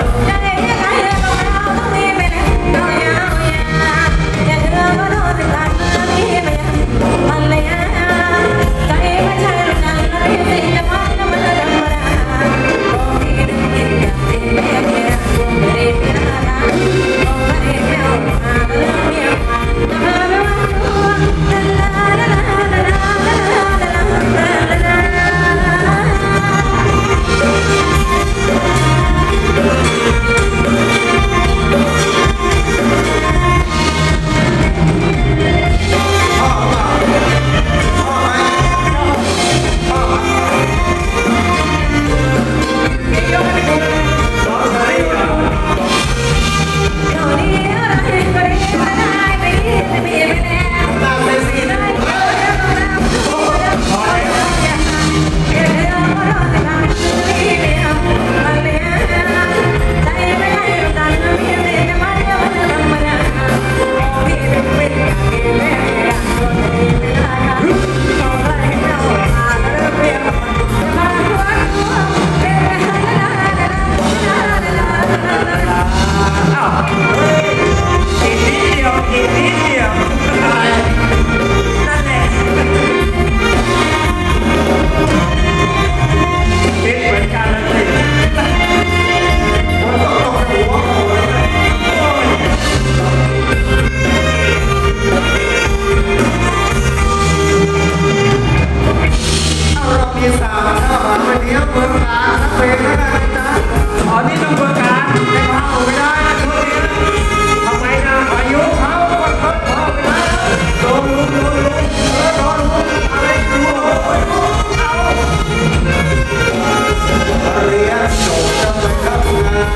Yeah.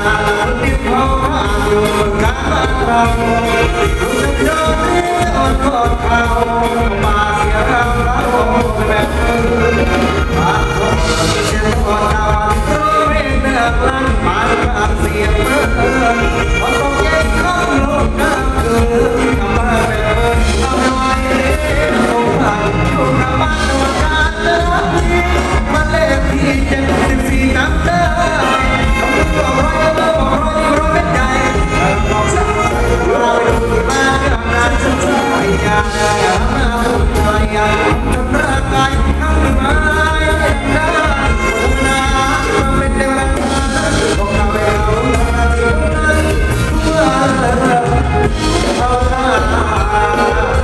I'll cho kênh Ghiền Mì Gõ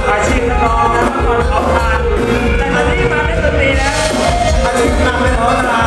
อาชีพนักร้อนะทุกคนเขาทาแต่ตอนนี้มาเป็นนตรีแล้วอาชีพนัเป็นร้อะ